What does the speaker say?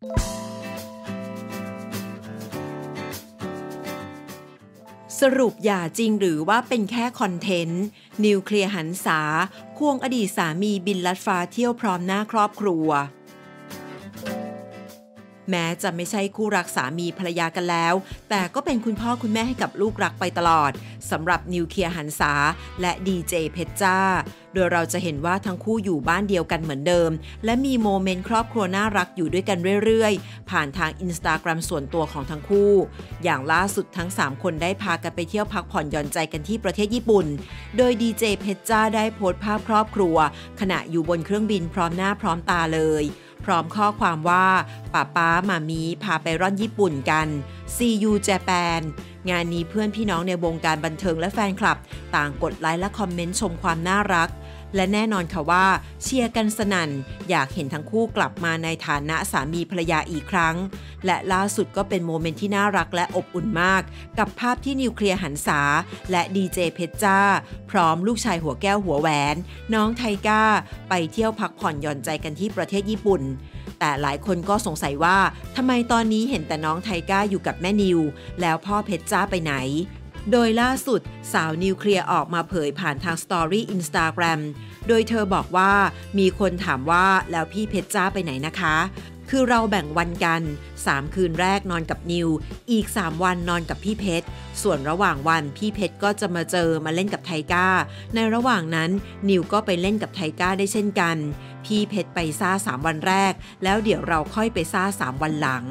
สรุปอย่าจริงหรือว่าเป็นแค่คอนเทนต์นิวเคลียร์หันษาควงอดีตสามีบินลัดฟ้าเที่ยวพร้อมหน้าครอบครัว แม้จะไม่ใช่คู่รักสามีภรรยากันแล้ว แต่ก็เป็นคุณพ่อคุณแม่ให้กับลูกรักไปตลอดสำหรับนิวเคลียร์หันษาและดีเจเพชรจ้า โดยเราจะเห็นว่าทั้งคู่อยู่บ้านเดียวกันเหมือนเดิม และมีโมเมนต์ครอบครัวน่ารักอยู่ด้วยกันเรื่อยๆ ผ่านทางอินสตาแกรมส่วนตัวของทั้งคู่ อย่างล่าสุดทั้ง 3 คนได้พากันไปเที่ยวพักผ่อนหย่อนใจกันที่ประเทศญี่ปุ่น โดยดีเจเพชรจ้าได้โพสต์ภาพครอบครัว ขณะอยู่บนเครื่องบินพร้อมหน้าพร้อมตาเลย พร้อมข้อความว่าป่าป๊ามามี้พาไปร่อนญี่ปุ่นกัน See you Japan งานนี้เพื่อนพี่น้องในวงการบันเทิงและแฟนคลับ ต่างกดไลค์และคอมเมนต์ชมความน่ารัก และแน่นอนค่ะว่า เชียร์กันสนัน่น อยากเห็นทั้งคู่กลับมาในฐานะสามีภรรยาอีกครั้ง และล่าสุดก็เป็นโมเมนต์ที่น่ารักและอบอุ่นมาก กับภาพที่นิวเคลียร์หันษา และดีเจเพชรจ้า พร้อมลูกชายหัวแก้วหัวแหวน น้องไทก้า ไปเที่ยวพักผ่อนหย่อนใจกันที่ประเทศญี่ปุ่นแต่หลายคนก็สงสัยว่าทำไมตอนนี้เห็นแต่น้องไทก้าอยู่กับแม่นิว แล้วพ่อเพชรจ้าไปไหน โดยล่าสุดสาวนิวเคลียร์ออกมาเผยผ่านทางสตอรี่อินสตาแกรมโดยเธอบอกว่ามีคนถามว่าแล้วพี่เพชรจ้าไปไหนนะคะ คือเราแบ่งวันกัน 3 คืนแรกนอนกับนิว อีก 3 วันนอนกับพี่เพชร ส่วนระหว่างวันพี่เพชรก็จะมาเจอมาเล่นกับไทก้า ในระหว่างนั้นนิวก็ไปเล่นกับไทก้าได้เช่นกัน พี่เพชรไปซ่า 3 วันแรก แล้วเดี๋ยวเราค่อยไปซ่า 3 วันหลัง